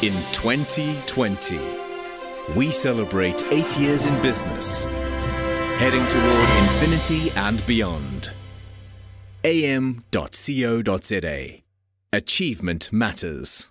In 2020, we celebrate eight years in business, heading toward infinity and beyond. am.co.za. Achievement matters.